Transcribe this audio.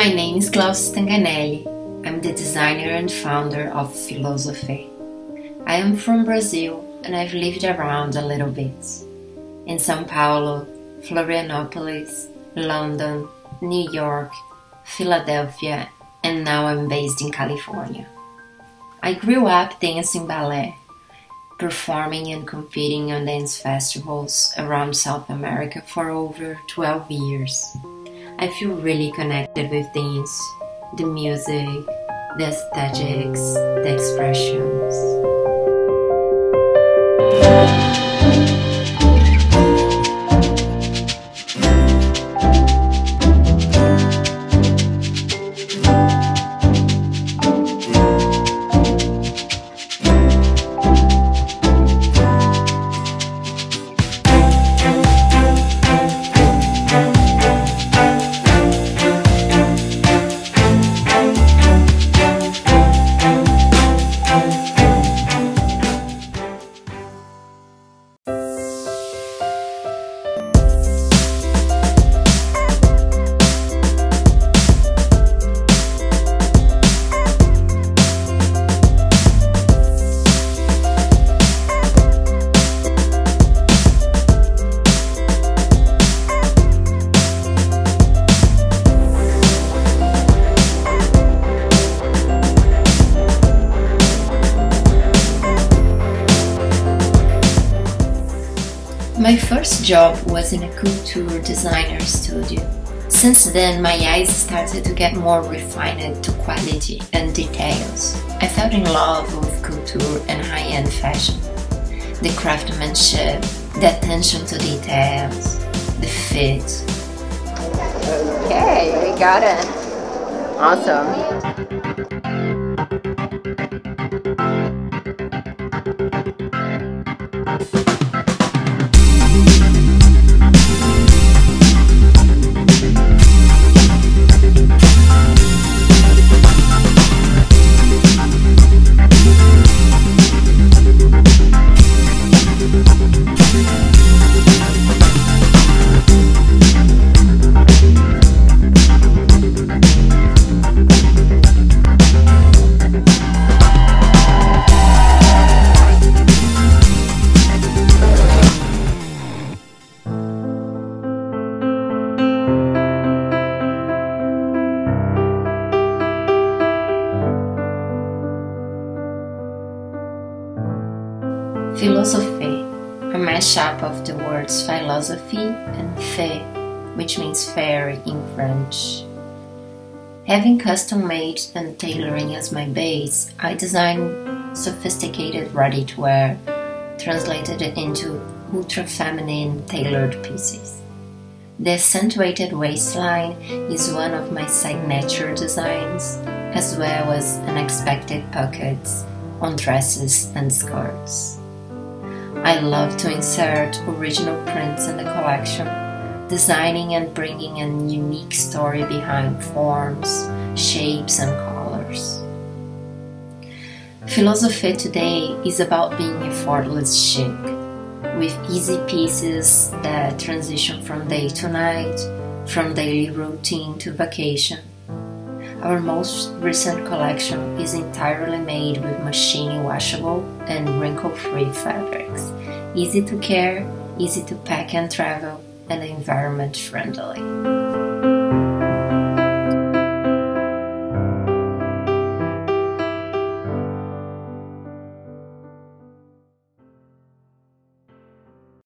is Glaucia Stanganelli. I'm the designer and founder of Philosofée. I am from Brazil and I've lived around a little bit. In Sao Paulo, Florianopolis, London, New York, Philadelphia, and now I'm based in California. I grew up dancing ballet, performing and competing on dance festivals around South America for over 12 years. I feel really connected with things the music, the aesthetics, the expressions. My first job was in a couture designer studio. Since then, my eyes started to get more refined to quality and details. I fell in love with couture and high-end fashion. The craftsmanship, the attention to details, the fit. Okay, we got it. Awesome. Philosofée, a mashup of the words philosophy and fée, which means fairy in French. Having custom made and tailoring as my base, I designed sophisticated ready to wear, translated into ultra feminine tailored pieces. The accentuated waistline is one of my signature designs, as well as unexpected pockets on dresses and skirts. I love to insert original prints in the collection, designing and bringing a unique story behind forms, shapes, and colors. Philosofée today is about being effortless chic, with easy pieces that transition from day to night, from daily routine to vacation. Our most recent collection is entirely made with machine washable and wrinkle free fabrics, easy to care, easy to pack and travel, and environment friendly.